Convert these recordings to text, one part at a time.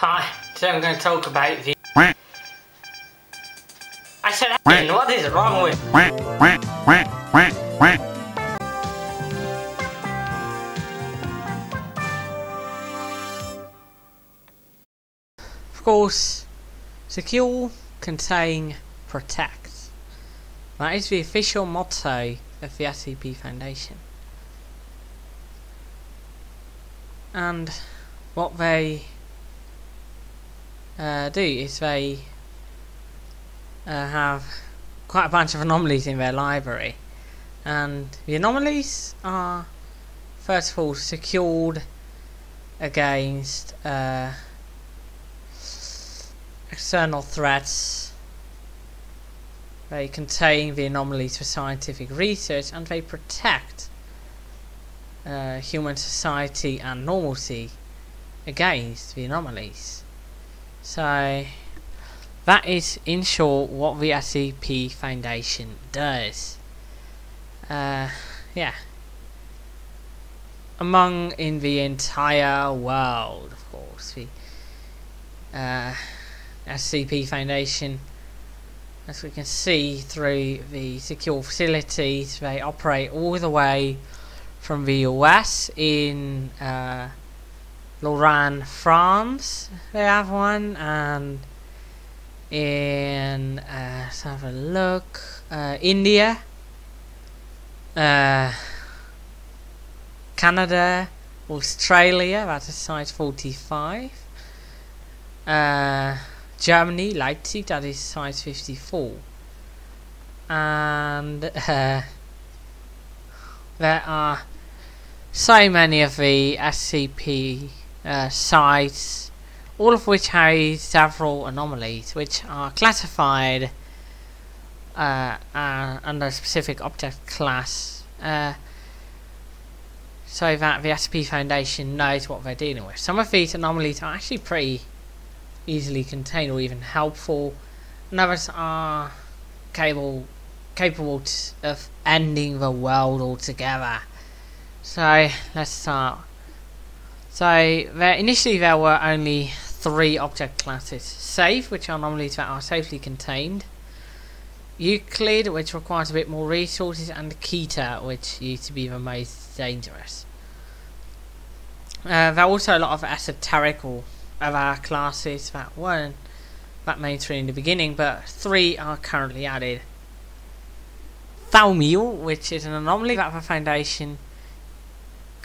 Hi, today I'm going to talk about the. I said, what is wrong with? Of course, secure, contain, protect. That is the official motto of the SCP Foundation. And what they uh, do is they uh, have quite a bunch of anomalies in their library. And the anomalies are, first of all, secured against uh, external threats. They contain the anomalies for scientific research and they protect uh, human society and normalcy against the anomalies. So that is in short what the SCP Foundation does. Uh, yeah. Among in the entire world, of course, the uh, SCP Foundation, as we can see through the secure facilities, they operate all the way from the US in uh, Lorraine, France. They have one, and in uh, let's have a look. Uh, India, uh, Canada, Australia. That is site forty-five. Uh, Germany, Leipzig. That is site fifty-four. And uh, there are so many of the SCP uh, sites, all of which have several anomalies which are classified uh, uh, under a specific object class uh, so that the SCP Foundation knows what they're dealing with. Some of these anomalies are actually pretty easily contained or even helpful, and others are capable, capable of ending the world altogether. So let's start. So there initially there were only three object classes: safe, which are anomalies that are safely contained; Euclid, which requires a bit more resources; and Keter, which used to be the most dangerous. Uh, there are also a lot of esoteric or other classes that weren't that mainstream in the beginning, but three are currently added. Thaumiel, which is an anomaly that the Foundation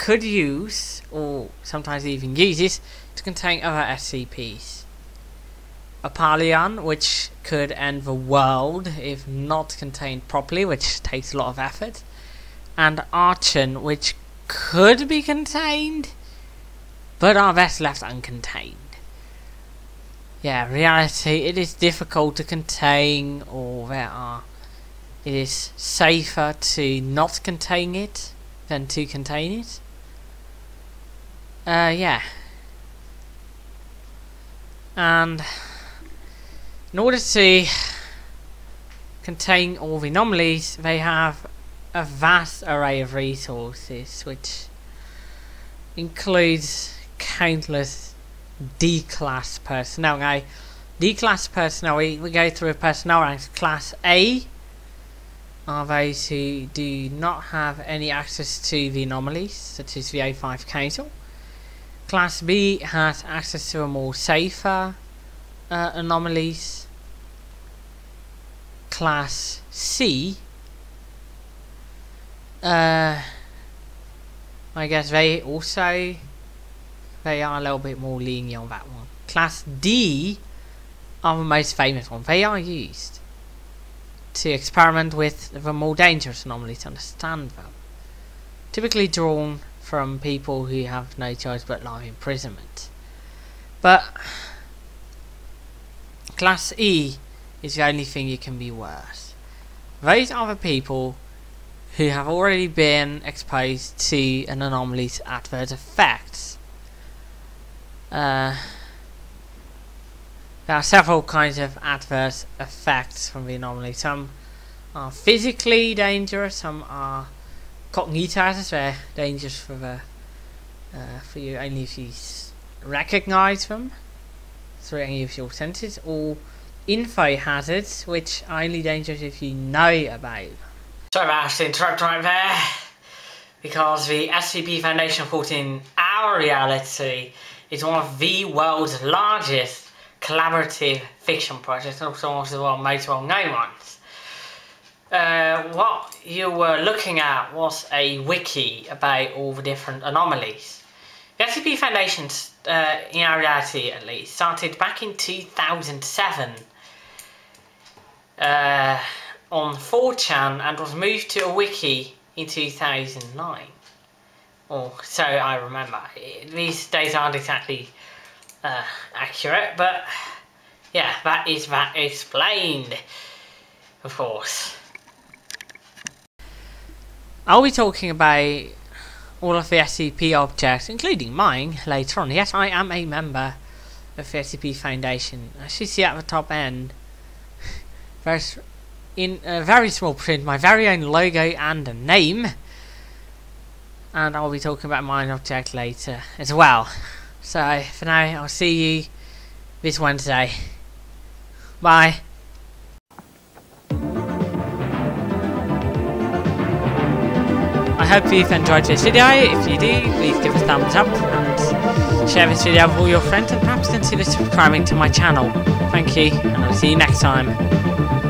could use, or sometimes even uses, to contain other SCPs. Apollyon, which could end the world if not contained properly, which takes a lot of effort. And Archon, which could be contained, but are best left uncontained. Yeah, reality, it is difficult to contain, or there are. It is safer to not contain it than to contain it. Uh, yeah. And in order to contain all the anomalies, they have a vast array of resources, which includes countless D-class personnel. Now, D-class personnel, we, we go through a personnel ranks. Class A are those who do not have any access to the anomalies, such as the O5 Council. Class B has access to a more safer uh, anomalies. Class C, uh, I guess they also they are a little bit more lenient on that one. Class D are the most famous one. They are used to experiment with the more dangerous anomalies to understand them. Typically drawn from people who have no choice but life imprisonment. But Class E is the only thing you can be worse. Those are the people who have already been exposed to an anomaly's adverse effects. Uh, there are several kinds of adverse effects from the anomaly. Some are physically dangerous, some are cognitas, they're dangerous for the uh, for you only if you recognize them. through any of your senses, or info hazards, which are only dangerous if you know about. Them. Sorry about to interrupt right there, because the SCP Foundation thought in our reality is one of the world's largest collaborative fiction projects, and also one of the world's most well-known ones. Uh, what you were looking at was a wiki about all the different anomalies. The SCP Foundation, uh, in our reality at least, started back in 2007 uh, on 4chan and was moved to a wiki in 2009. Or so I remember. These days aren't exactly uh, accurate, but yeah, that is that explained, of course. I'll be talking about all of the SCP objects, including mine, later on. Yes, I am a member of the SCP Foundation. As you see at the top end, there's in a very small print my very own logo and a name. And I'll be talking about mine object later as well. So for now, I'll see you this Wednesday. Bye. I hope you've enjoyed this video. If you do, please give a thumbs up and share this video with all your friends and perhaps consider subscribing to my channel. Thank you, and I'll see you next time.